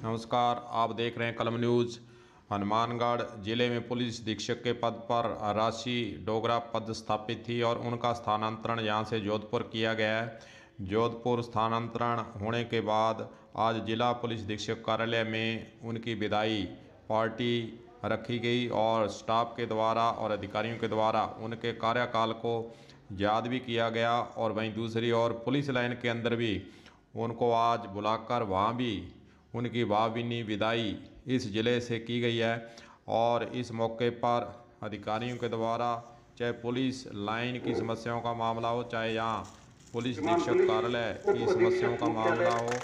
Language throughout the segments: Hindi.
नमस्कार, आप देख रहे हैं कलम न्यूज़। हनुमानगढ़ ज़िले में पुलिस अधीक्षक के पद पर राशि डोगरा पद स्थापित थी और उनका स्थानांतरण यहाँ से जोधपुर किया गया है। जोधपुर स्थानांतरण होने के बाद आज जिला पुलिस अधीक्षक कार्यालय में उनकी विदाई पार्टी रखी गई और स्टाफ के द्वारा और अधिकारियों के द्वारा उनके कार्यकाल को याद भी किया गया और वहीं दूसरी ओर पुलिस लाइन के अंदर भी उनको आज बुलाकर वहाँ भी उनकी भावभीनी विदाई इस ज़िले से की गई है और इस मौके पर अधिकारियों के द्वारा चाहे पुलिस लाइन की समस्याओं का मामला हो चाहे यहाँ पुलिस अधीक्षक कार्यालय की समस्याओं का मामला हो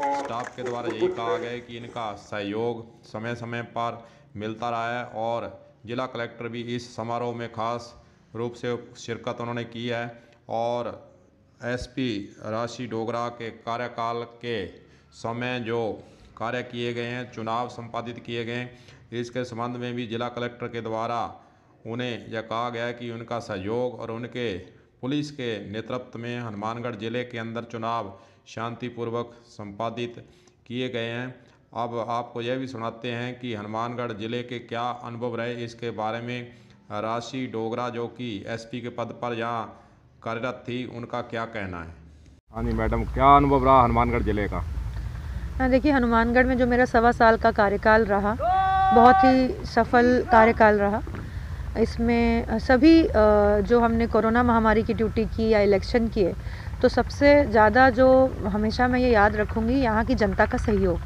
पर स्टाफ के द्वारा यही कहा गया। है कि इनका सहयोग समय समय पर मिलता रहा है और जिला कलेक्टर भी इस समारोह में खास रूप से शिरकत उन्होंने की है और एसपी राशि डोगरा के कार्यकाल के समय जो कार्य किए गए हैं, चुनाव संपादित किए गए हैं, इसके संबंध में भी जिला कलेक्टर के द्वारा उन्हें यह कहा गया कि उनका सहयोग और उनके पुलिस के नेतृत्व में हनुमानगढ़ ज़िले के अंदर चुनाव शांतिपूर्वक संपादित किए गए हैं। अब आपको यह भी सुनाते हैं कि हनुमानगढ़ ज़िले के क्या अनुभव रहे, इसके बारे में राशि डोगरा जो कि एसपी के पद पर यहाँ कार्यरत थी उनका क्या कहना है? हाँ जी मैडम क्या अनुभव रहा हनुमानगढ़ ज़िले का? हाँ देखिए हनुमानगढ़ में जो मेरा सवा साल का कार्यकाल रहा बहुत ही सफल कार्यकाल रहा। इसमें सभी जो हमने कोरोना महामारी की ड्यूटी की या इलेक्शन किए तो सबसे ज़्यादा जो हमेशा मैं ये याद रखूँगी यहाँ की जनता का सहयोग।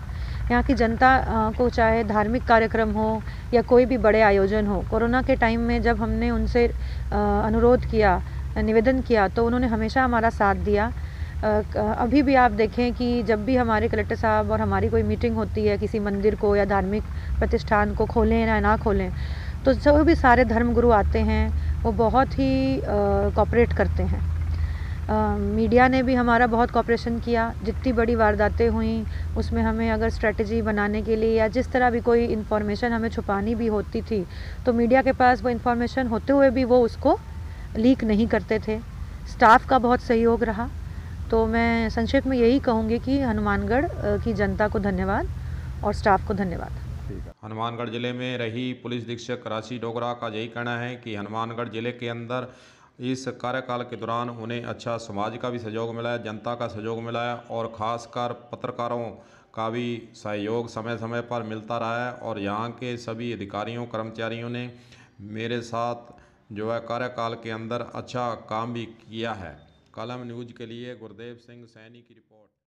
यहाँ की जनता को चाहे धार्मिक कार्यक्रम हो या कोई भी बड़े आयोजन हो कोरोना के टाइम में जब हमने उनसे अनुरोध किया निवेदन किया तो उन्होंने हमेशा हमारा साथ दिया। अभी भी आप देखें कि जब भी हमारे कलेक्टर साहब और हमारी कोई मीटिंग होती है, किसी मंदिर को या धार्मिक प्रतिष्ठान को खोलें या ना खोलें तो जो भी सारे धर्मगुरु आते हैं, वो बहुत ही कॉपरेट करते हैं। मीडिया ने भी हमारा बहुत कॉपरेशन किया। जितनी बड़ी वारदातें हुई, उसमें हमें अगर स्ट्रेटजी बनाने के लिए या जिस तरह भी कोई इन्फॉर्मेशन हमें छुपानी भी होती थी तो मीडिया के पास वो इन्फॉर्मेशन होते हुए भी वो उसको लीक नहीं करते थे। स्टाफ का बहुत सहयोग रहा। तो मैं संक्षेप में यही कहूँगी कि हनुमानगढ़ की जनता को धन्यवाद और स्टाफ को धन्यवाद। हनुमानगढ़ ज़िले में रही पुलिस अधीक्षक राशि डोगरा का यही कहना है कि हनुमानगढ़ ज़िले के अंदर इस कार्यकाल के दौरान उन्हें अच्छा समाज का भी सहयोग मिला है, जनता का सहयोग मिला है और ख़ासकर पत्रकारों का भी सहयोग समय समय पर मिलता रहा है और यहाँ के सभी अधिकारियों, कर्मचारियों ने मेरे साथ जो है कार्यकाल के अंदर अच्छा काम भी किया है। कलम न्यूज़ के लिए गुरदेव सिंह सैनी की रिपोर्ट।